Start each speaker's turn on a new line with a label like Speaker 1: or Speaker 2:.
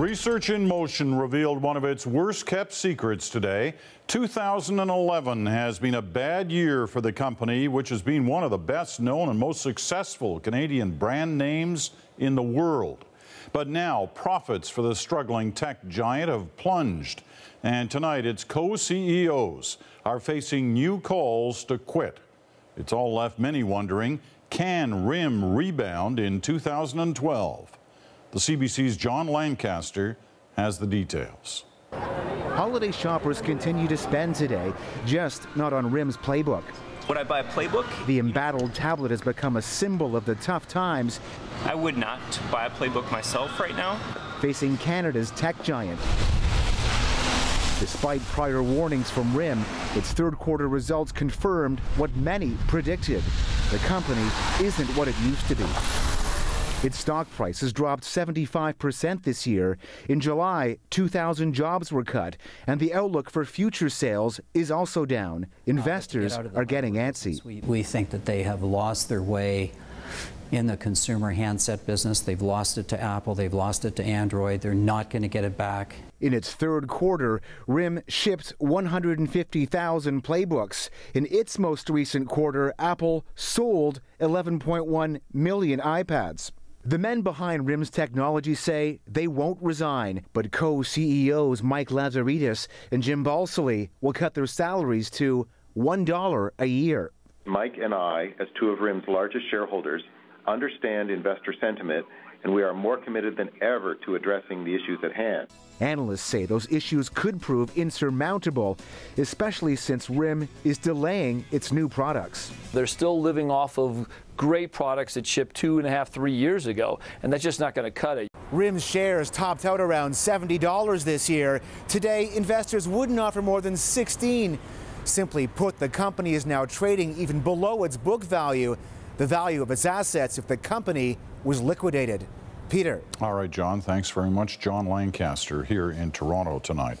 Speaker 1: Research in Motion revealed one of its worst kept secrets today. 2011 has been a bad year for the company, which has been one of the best known and most successful Canadian brand names in the world. But now profits for the struggling tech giant have plunged. And tonight its co CEOs are facing new calls to quit. It's all left many wondering can RIM rebound in 2012? The CBC's John Lancaster has the details.
Speaker 2: Holiday shoppers continue to spend today, just not on RIM's playbook.
Speaker 3: Would I buy a playbook?
Speaker 2: The embattled tablet has become a symbol of the tough times.
Speaker 3: I would not buy a playbook myself right now.
Speaker 2: Facing Canada's tech giant. Despite prior warnings from RIM, its third quarter results confirmed what many predicted. The company isn't what it used to be. Its stock price has dropped 75% this year. In July, 2,000 jobs were cut, and the outlook for future sales is also down. Investors are getting antsy.
Speaker 4: We, we think that they have lost their way in the consumer handset business. They've lost it to Apple, they've lost it to Android. They're not going to get it back.
Speaker 2: In its third quarter, RIM shipped 150,000 playbooks. In its most recent quarter, Apple sold 11.1 million iPads. The men behind RIM's technology say they won't resign, but co-CEOs Mike Lazaridis and Jim Balsillie will cut their salaries to $1 a year.
Speaker 5: Mike and I, as two of RIM's largest shareholders, understand investor sentiment and we are more committed than ever to addressing the issues at hand.
Speaker 2: Analysts say those issues could prove insurmountable, especially since RIM is delaying its new products.
Speaker 6: They're still living off of great products that shipped two and a half, three years ago, and that's just not going to cut it.
Speaker 2: RIM's shares topped out around $70 this year. Today, investors wouldn't offer more than 16. Simply put, the company is now trading even below its book value, the value of its assets if the company was liquidated. Peter.
Speaker 1: All right, John, thanks very much. John Lancaster here in Toronto tonight.